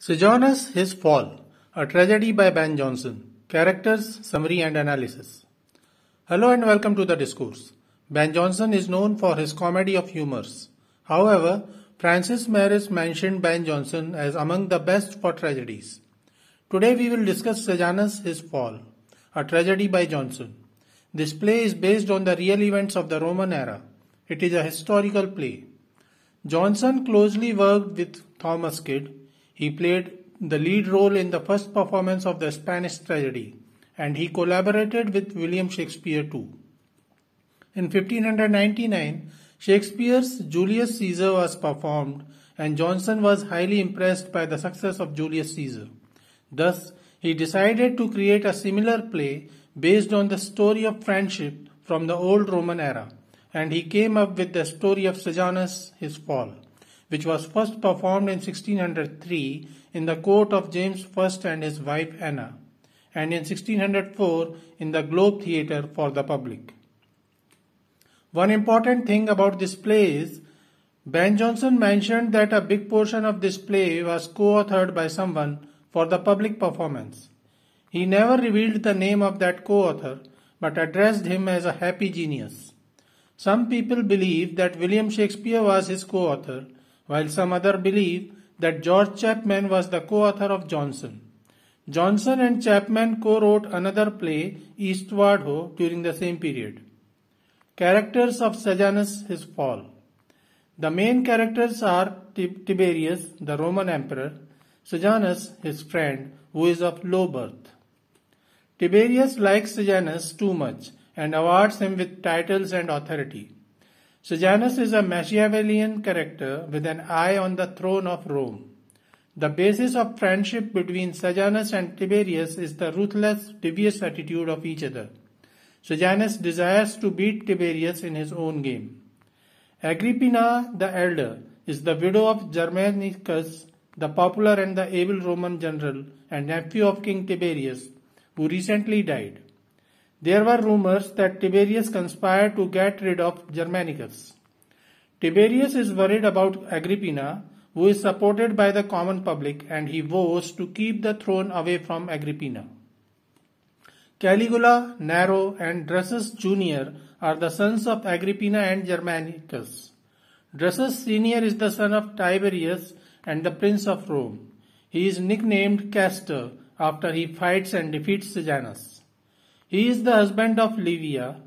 Sejanus His Fall, a tragedy by Ben Jonson. Characters, summary and analysis. Hello and welcome to the discourse. Ben Jonson is known for his comedy of humors. However, Francis Meres mentioned Ben Jonson as among the best for tragedies. Today we will discuss Sejanus His Fall, a tragedy by Jonson. This play is based on the real events of the Roman era. It is a historical play. Jonson closely worked with Thomas Kyd, he played the lead role in the first performance of the Spanish tragedy, and he collaborated with William Shakespeare too. In 1599, Shakespeare's Julius Caesar was performed, and Jonson was highly impressed by the success of Julius Caesar. Thus, he decided to create a similar play based on the story of friendship from the old Roman era, and he came up with the story of Sejanus, his fall which was first performed in 1603 in the court of James I and his wife Anna, and in 1604 in the Globe Theatre for the public. One important thing about this play is Ben Jonson mentioned that a big portion of this play was co-authored by someone for the public performance. He never revealed the name of that co-author, but addressed him as a happy genius. Some people believe that William Shakespeare was his co-author, while some other believe that George Chapman was the co-author of Jonson. Jonson and Chapman co-wrote another play, Eastward Ho, during the same period. Characters of Sejanus, his fall. The main characters are Tiberius, the Roman emperor, Sejanus, his friend, who is of low birth. Tiberius likes Sejanus too much and awards him with titles and authority. Sejanus is a Machiavellian character with an eye on the throne of Rome. The basis of friendship between Sejanus and Tiberius is the ruthless, devious attitude of each other. Sejanus desires to beat Tiberius in his own game. Agrippina the elder is the widow of Germanicus, the popular and the able Roman general and nephew of King Tiberius, who recently died. There were rumors that Tiberius conspired to get rid of Germanicus. Tiberius is worried about Agrippina, who is supported by the common public, and he vows to keep the throne away from Agrippina. Caligula, Nero, and Drusus Jr. are the sons of Agrippina and Germanicus. Drusus Sr. is the son of Tiberius and the Prince of Rome. He is nicknamed Castor after he fights and defeats Sejanus. He is the husband of Livia.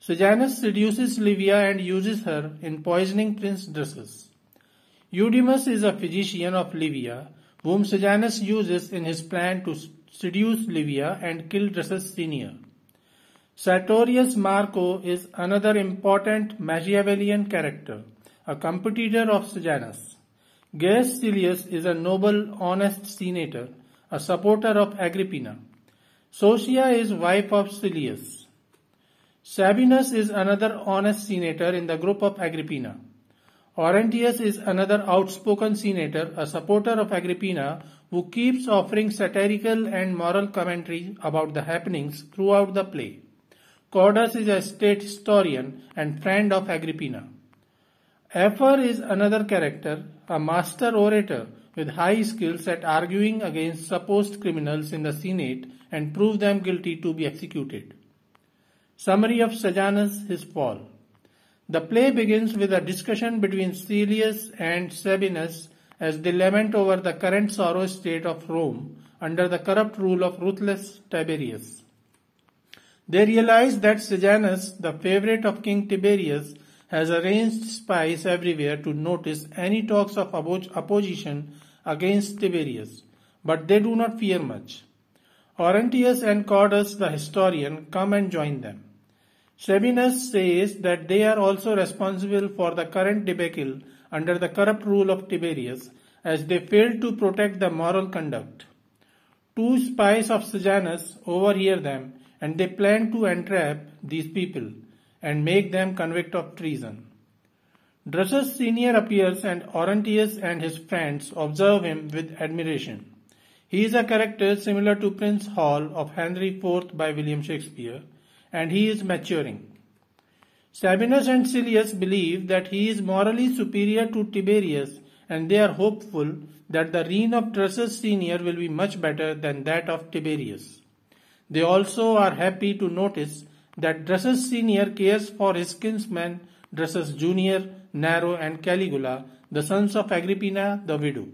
Sejanus seduces Livia and uses her in poisoning Prince Drusus. Eudemus is a physician of Livia, whom Sejanus uses in his plan to seduce Livia and kill Drusus Senior. Sertorius Macro is another important Machiavellian character, a competitor of Sejanus. Gaius Silius is a noble, honest senator, a supporter of Agrippina. Sosia is wife of Silius. Sabinus is another honest senator in the group of Agrippina. Arruntius is another outspoken senator, a supporter of Agrippina, who keeps offering satirical and moral commentary about the happenings throughout the play. Cordus is a state historian and friend of Agrippina. Afer is another character, a master orator with high skills at arguing against supposed criminals in the Senate and prove them guilty to be executed. Summary of Sejanus, his fall. The play begins with a discussion between Silius and Sabinus as they lament over the current sorrow state of Rome under the corrupt rule of ruthless Tiberius. They realize that Sejanus, the favorite of King Tiberius, has arranged spies everywhere to notice any talks of opposition against Tiberius, but they do not fear much. Arruntius and Cordus the historian come and join them. Sabinus says that they are also responsible for the current debacle under the corrupt rule of Tiberius as they failed to protect the moral conduct. Two spies of Sejanus overhear them and they plan to entrap these people and make them convict of treason. Drusus Senior appears and Arruntius and his friends observe him with admiration. He is a character similar to Prince Hal of Henry IV by William Shakespeare, and he is maturing. Sabinus and Silius believe that he is morally superior to Tiberius, and they are hopeful that the reign of Drusus Senior will be much better than that of Tiberius. They also are happy to notice that Drusus Senior cares for his kinsmen Drusus Junior, Nero, and Caligula, the sons of Agrippina the widow.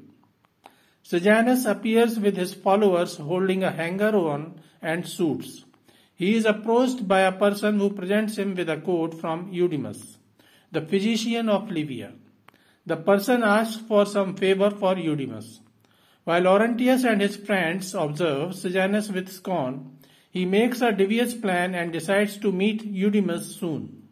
Sejanus appears with his followers holding a hanger on and suits. He is approached by a person who presents him with a coat from Eudemus, the physician of Livia. The person asks for some favor for Eudemus. While Arruntius and his friends observe Sejanus with scorn, he makes a devious plan and decides to meet Eudemus soon.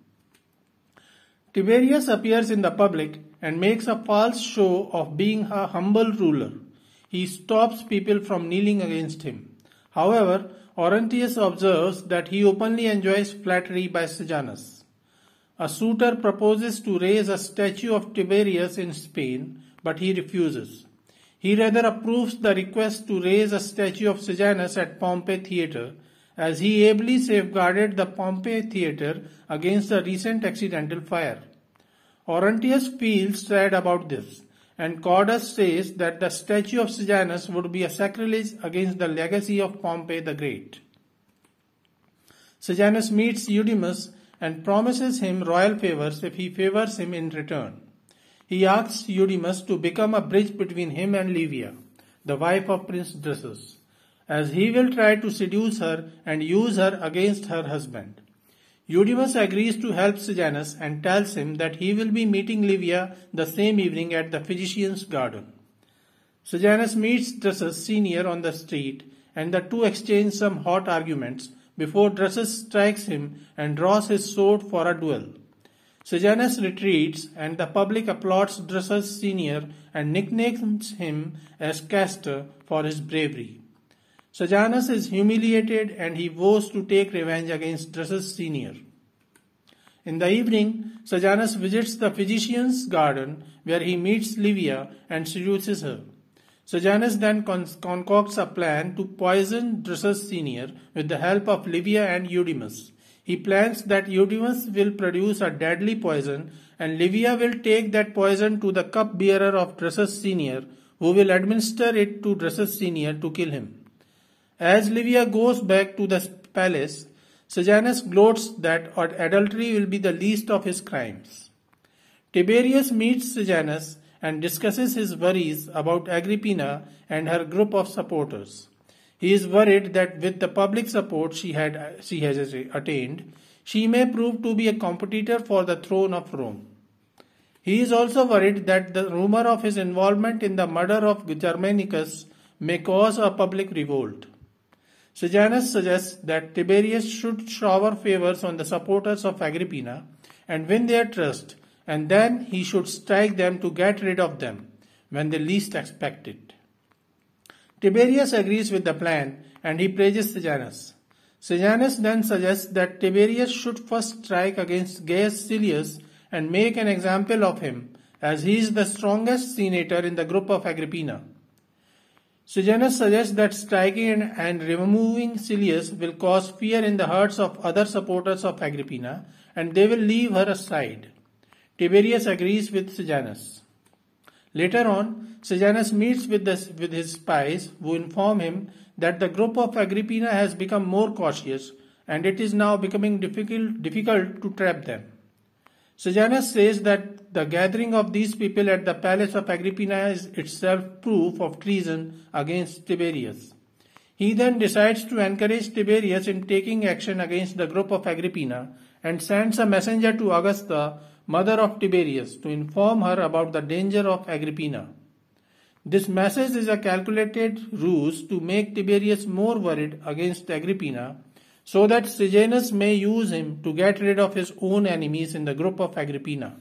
Tiberius appears in the public and makes a false show of being a humble ruler. He stops people from kneeling against him. However, Arruntius observes that he openly enjoys flattery by Sejanus. A suitor proposes to raise a statue of Tiberius in Spain, but he refuses. He rather approves the request to raise a statue of Sejanus at Pompey Theatre, as he ably safeguarded the Pompey Theatre against a recent accidental fire. Arruntius feels sad about this and Cordus says that the statue of Sejanus would be a sacrilege against the legacy of Pompey the Great. Sejanus meets Eudemus and promises him royal favors if he favors him in return. He asks Eudemus to become a bridge between him and Livia, the wife of Prince Drusus, as he will try to seduce her and use her against her husband. Eudemus agrees to help Sejanus and tells him that he will be meeting Livia the same evening at the physician's garden. Sejanus meets Drusus senior on the street and the two exchange some hot arguments before Drusus strikes him and draws his sword for a duel. Sejanus retreats and the public applauds Drusus senior and nicknames him as Castor for his bravery. Sejanus is humiliated and he vows to take revenge against Drusus Senior. In the evening, Sejanus visits the physician's garden where he meets Livia and seduces her. Sejanus then concocts a plan to poison Drusus Senior with the help of Livia and Eudemus. He plans that Eudemus will produce a deadly poison and Livia will take that poison to the cup-bearer of Drusus Senior who will administer it to Drusus Senior to kill him. As Livia goes back to the palace, Sejanus gloats that adultery will be the least of his crimes. Tiberius meets Sejanus and discusses his worries about Agrippina and her group of supporters. He is worried that with the public support she, had, she has attained, she may prove to be a competitor for the throne of Rome. He is also worried that the rumor of his involvement in the murder of Germanicus may cause a public revolt. Sejanus suggests that Tiberius should shower favors on the supporters of Agrippina and win their trust, and then he should strike them to get rid of them when they least expect it. Tiberius agrees with the plan and he praises Sejanus. Sejanus then suggests that Tiberius should first strike against Gaius Silius and make an example of him, as he is the strongest senator in the group of Agrippina. Sejanus suggests that striking and removing Silius will cause fear in the hearts of other supporters of Agrippina and they will leave her aside. Tiberius agrees with Sejanus. Later on, Sejanus meets with, with his spies who inform him that the group of Agrippina has become more cautious and it is now becoming difficult, difficult to trap them. Sejanus says that the gathering of these people at the palace of Agrippina is itself proof of treason against Tiberius. He then decides to encourage Tiberius in taking action against the group of Agrippina and sends a messenger to Augusta, mother of Tiberius, to inform her about the danger of Agrippina. This message is a calculated ruse to make Tiberius more worried against Agrippina so that Sejanus may use him to get rid of his own enemies in the group of Agrippina.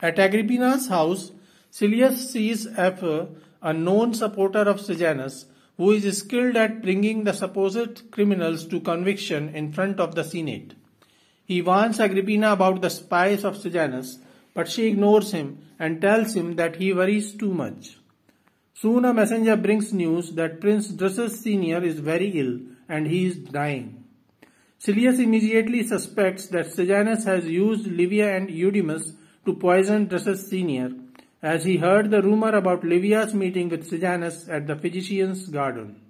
At Agrippina's house, Silius sees Afer, a known supporter of Sejanus, who is skilled at bringing the supposed criminals to conviction in front of the Senate. He warns Agrippina about the spies of Sejanus, but she ignores him and tells him that he worries too much. Soon a messenger brings news that Prince Drusus Senior is very ill and he is dying. Silius immediately suspects that Sejanus has used Livia and Eudemus to poison Drusus Senior, as he heard the rumor about Livia's meeting with Sejanus at the physician's garden.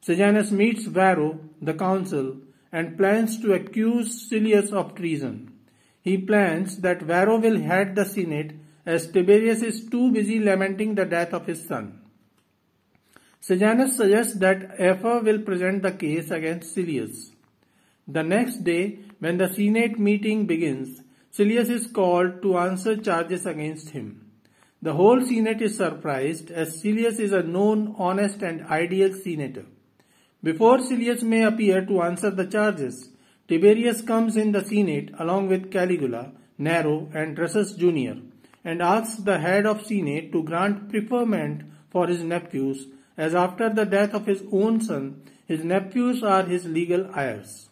Sejanus meets Varro, the consul, and plans to accuse Silius of treason. He plans that Varro will head the Senate as Tiberius is too busy lamenting the death of his son. Sejanus suggests that Afer will present the case against Silius. The next day, when the Senate meeting begins, Silius is called to answer charges against him. The whole Senate is surprised as Silius is a known, honest and ideal senator. Before Silius may appear to answer the charges, Tiberius comes in the Senate along with Caligula, Nero and Drusus Jr. and asks the head of Senate to grant preferment for his nephews as after the death of his own son, his nephews are his legal heirs.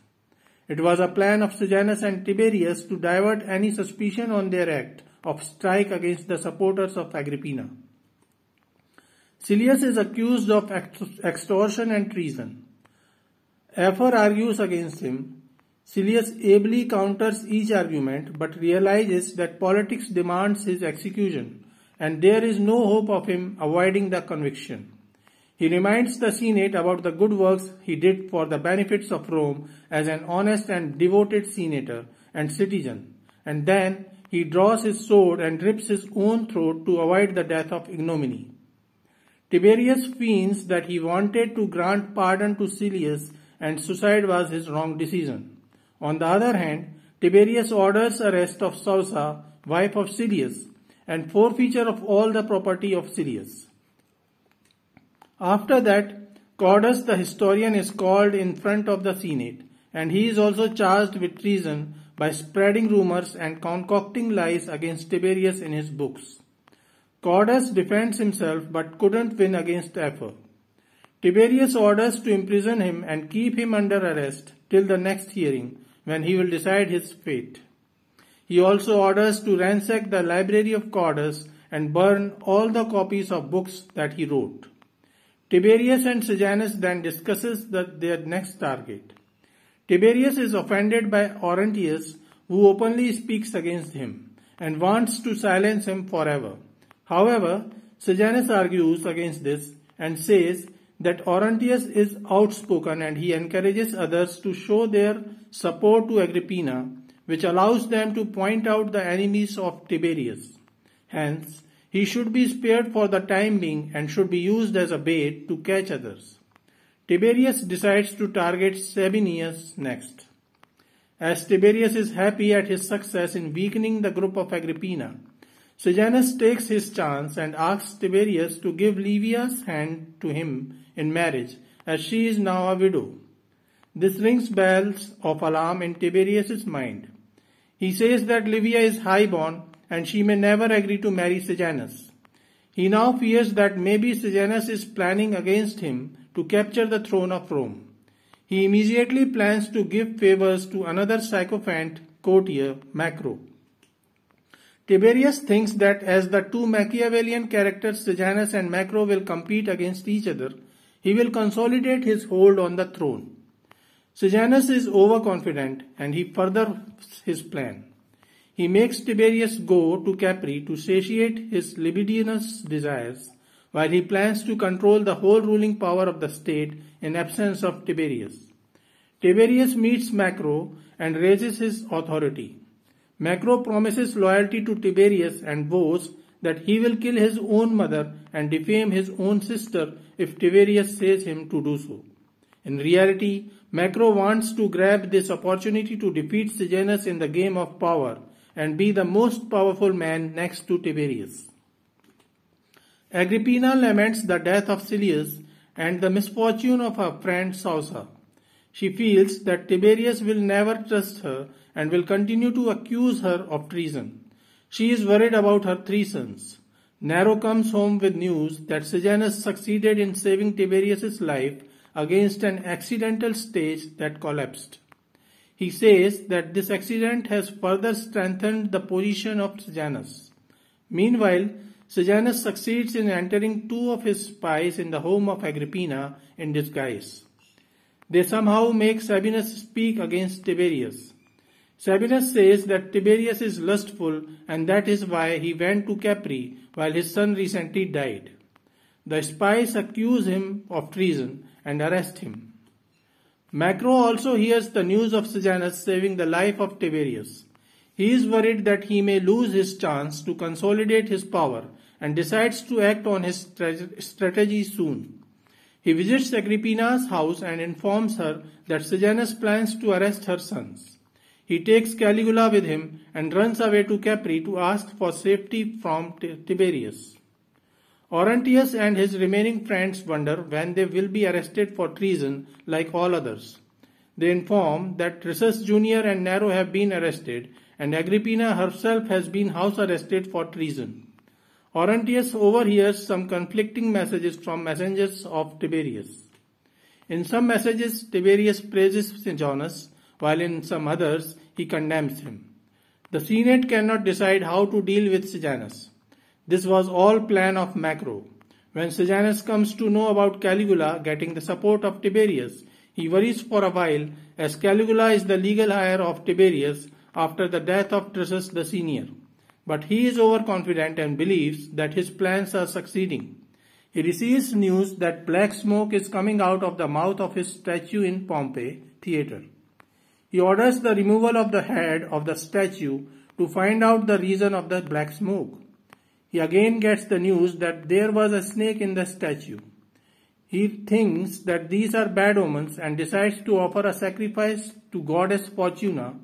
It was a plan of Sejanus and Tiberius to divert any suspicion on their act of strike against the supporters of Agrippina. Silius is accused of extortion and treason. Afer argues against him. Silius ably counters each argument but realizes that politics demands his execution and there is no hope of him avoiding the conviction. He reminds the Senate about the good works he did for the benefits of Rome as an honest and devoted senator and citizen, and then he draws his sword and rips his own throat to avoid the death of ignominy. Tiberius feigns that he wanted to grant pardon to Silius and suicide was his wrong decision. On the other hand, Tiberius orders arrest of Sosia, wife of Silius, and forfeiture of all the property of Silius. After that, Cordus the historian is called in front of the Senate, and he is also charged with treason by spreading rumors and concocting lies against Tiberius in his books. Cordus defends himself but couldn't win against Afer. Tiberius orders to imprison him and keep him under arrest till the next hearing, when he will decide his fate. He also orders to ransack the library of Cordus and burn all the copies of books that he wrote. Tiberius and Sejanus then discusses the, their next target. Tiberius is offended by Arruntius who openly speaks against him and wants to silence him forever. However, Sejanus argues against this and says that Arruntius is outspoken and he encourages others to show their support to Agrippina, which allows them to point out the enemies of Tiberius. Hence, he should be spared for the time being and should be used as a bait to catch others. Tiberius decides to target Sabinus next. As Tiberius is happy at his success in weakening the group of Agrippina, Sejanus takes his chance and asks Tiberius to give Livia's hand to him in marriage as she is now a widow. This rings bells of alarm in Tiberius's mind. He says that Livia is highborn and she may never agree to marry Sejanus. He now fears that maybe Sejanus is planning against him to capture the throne of Rome. He immediately plans to give favors to another sycophant courtier, Macro. Tiberius thinks that as the two Machiavellian characters Sejanus and Macro will compete against each other, he will consolidate his hold on the throne. Sejanus is overconfident and he furthers his plan. He makes Tiberius go to Capri to satiate his libidinous desires, while he plans to control the whole ruling power of the state in absence of Tiberius. Tiberius meets Macro and raises his authority. Macro promises loyalty to Tiberius and vows that he will kill his own mother and defame his own sister if Tiberius says him to do so. In reality, Macro wants to grab this opportunity to defeat Sejanus in the game of power and be the most powerful man next to Tiberius. Agrippina laments the death of Silius and the misfortune of her friend Sosia. She feels that Tiberius will never trust her and will continue to accuse her of treason. She is worried about her three sons. Nero comes home with news that Sejanus succeeded in saving Tiberius's life against an accidental stage that collapsed. He says that this accident has further strengthened the position of Sejanus. Meanwhile, Sejanus succeeds in entering two of his spies in the home of Agrippina in disguise. They somehow make Sabinus speak against Tiberius. Sabinus says that Tiberius is lustful and that is why he went to Capri while his son recently died. The spies accuse him of treason and arrest him. Macro also hears the news of Sejanus saving the life of Tiberius. He is worried that he may lose his chance to consolidate his power and decides to act on his strategy soon. He visits Agrippina's house and informs her that Sejanus plans to arrest her sons. He takes Caligula with him and runs away to Capri to ask for safety from Tiberius. Arruntius and his remaining friends wonder when they will be arrested for treason like all others. They inform that Drusus Jr. and Nero have been arrested and Agrippina herself has been house arrested for treason. Arruntius overhears some conflicting messages from messengers of Tiberius. In some messages, Tiberius praises Sejanus, while in some others, he condemns him. The Senate cannot decide how to deal with Sejanus. This was all plan of Macro. When Sejanus comes to know about Caligula getting the support of Tiberius, he worries for a while as Caligula is the legal heir of Tiberius after the death of Drusus the senior. But he is overconfident and believes that his plans are succeeding. He receives news that black smoke is coming out of the mouth of his statue in Pompey theater. He orders the removal of the head of the statue to find out the reason of the black smoke. He again gets the news that there was a snake in the statue. He thinks that these are bad omens and decides to offer a sacrifice to goddess Fortuna,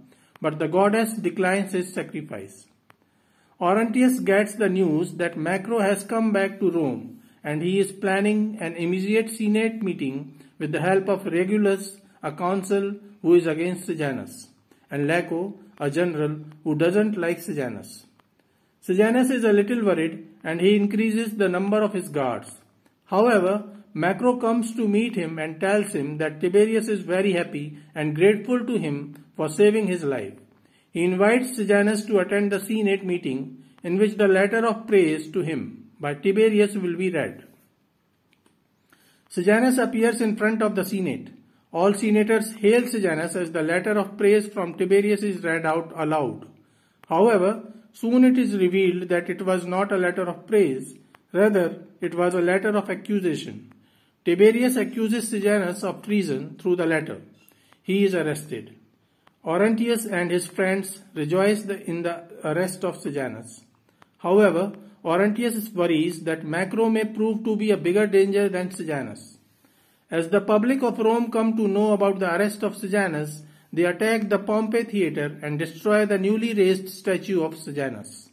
but the goddess declines his sacrifice. Arruntius gets the news that Macro has come back to Rome and he is planning an immediate Senate meeting with the help of Regulus, a consul who is against Sejanus, and Laco, a general who doesn't like Sejanus. Sejanus is a little worried and he increases the number of his guards. However, Macro comes to meet him and tells him that Tiberius is very happy and grateful to him for saving his life. He invites Sejanus to attend the Senate meeting in which the letter of praise to him by Tiberius will be read. Sejanus appears in front of the Senate. All senators hail Sejanus as the letter of praise from Tiberius is read out aloud. However, Soon it is revealed that it was not a letter of praise, rather, it was a letter of accusation. Tiberius accuses Sejanus of treason through the letter. He is arrested. Arruntius and his friends rejoice in the arrest of Sejanus. However, Arruntius worries that Macro may prove to be a bigger danger than Sejanus. As the public of Rome come to know about the arrest of Sejanus, they attack the Pompey theatre and destroy the newly raised statue of Sejanus.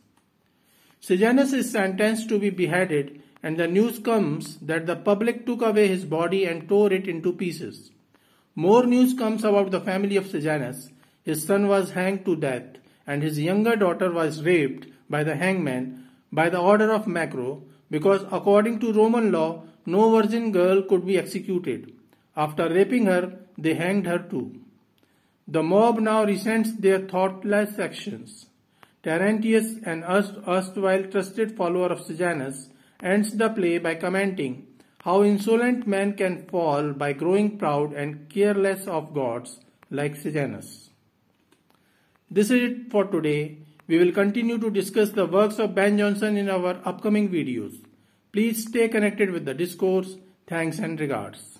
Sejanus is sentenced to be beheaded and the news comes that the public took away his body and tore it into pieces. More news comes about the family of Sejanus. His son was hanged to death and his younger daughter was raped by the hangman by the order of Macro because according to Roman law, no virgin girl could be executed. After raping her, they hanged her too. The mob now resents their thoughtless actions. Terentius, an erstwhile trusted follower of Sejanus, ends the play by commenting how insolent men can fall by growing proud and careless of gods like Sejanus. This is it for today. We will continue to discuss the works of Ben Jonson in our upcoming videos. Please stay connected with the discourse. Thanks and regards.